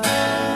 love.